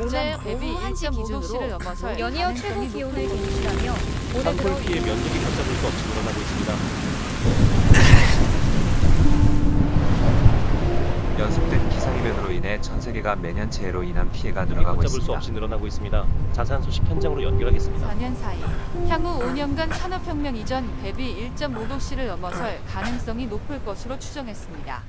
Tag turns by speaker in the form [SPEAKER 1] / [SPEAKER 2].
[SPEAKER 1] 오늘
[SPEAKER 2] 오전 대비
[SPEAKER 1] 1시
[SPEAKER 2] 1.5도씨를
[SPEAKER 1] 기준으로
[SPEAKER 2] 넘어서
[SPEAKER 1] 연이어 최고 기온을 기록하며 올해 들어
[SPEAKER 3] 산불 피해 면적이 걷잡을 수 없이 늘어나고 있습니다.
[SPEAKER 4] 연속된 기상이변으로 인해 전 세계가 매년 재해로 인한 피해가 늘어가고 있습니다.
[SPEAKER 3] 수 없이 늘어나고 있습니다. 자세한 소식 현장으로 연결하겠습니다.
[SPEAKER 2] 4년 사이 향후 5년간 산업혁명 이전 대비 1.5도씨를 넘어설 가능성이 높을 것으로 추정했습니다.